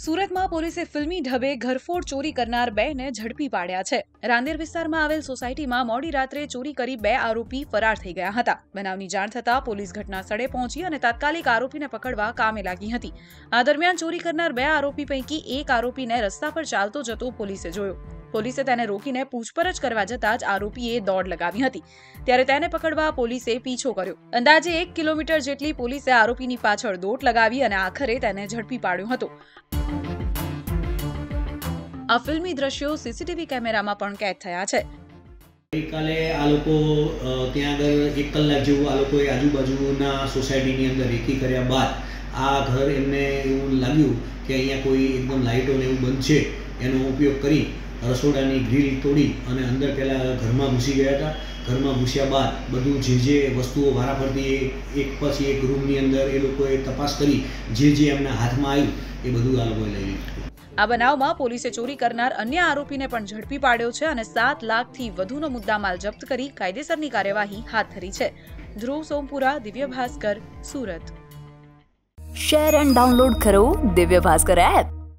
સુરતમાં પોલીસે ફિલ્મી ઢબે ઘરફોડ ચોરી કરનાર બેને ઝડપી પાડ્યા છે. રાંદેર વિસ્તારમાં આવેલ સોસાયટીમાં મોડી રાત્રે ચોરી કરી બે આરોપી ફરાર થઈ ગયા હતા. બનાવની જાણ થતાં પોલીસ ઘટના સ્થળે પહોંચી અને તાત્કાલિક આરોપીને પકડવા કામે લાગી હતી. આ દરમિયાન ચોરી કરનાર બે આરોપી પૈકી એક આરોપીને રસ્તા પર ચાલતો જતો પોલીસે જોયો. પોલીસે તેને રોકીને પૂછપરછ કરવા જતાં જ આરોપીએ દોડ લગાવી હતી. ત્યારે તેને પકડવા પોલીસે પીછો કર્યો. અંદાજે એક કિલોમીટર જેટલી પોલીસે આરોપીની પાછળ દોટ લગાવી અને આખરે તેને ઝડપી પાડ્યો હતો. આ ફિલ્મી દ્રશ્યો સીસીટીવી કેમેરામાં પણ કેદ થયા છે. ગઈકાલે આ લોકો ત્યાં આગળ એક કલાક જેવું આ લોકોએ આજુબાજુના સોસાયટીની અંદર રેકી કર્યા બાદ આ ઘર એમને એવું લાગ્યું કે અહીંયા કોઈ એકદમ લાઇટો ને એવું બંધ છે. એનો ઉપયોગ કરી રસોડાની ગ્રીલ તોડી અને અંદર પહેલાં ઘરમાં ઘૂસી ગયા હતા. ઘરમાં ઘૂસ્યા બાદ બધું જે જે વસ્તુઓ વારાફરતી એક પછી એક રૂમની અંદર એ લોકોએ તપાસ કરી જે જે એમના હાથમાં આવ્યું એ બધું આ લોકોએ લઈ લીધું. આ બનાવમાં પોલીસે ચોરી કરનાર અન્ય આરોપીને પણ ઝડપી પાડ્યો છે અને સાત લાખથી વધુનો મુદ્દામાલ જપ્ત કરી કાયદેસરની કાર્યવાહી હાથ ધરી છે. Dhruv Sompura Divya Bhaskar Surat. Share and download કરો દિવ્ય ભાસ્કર એપ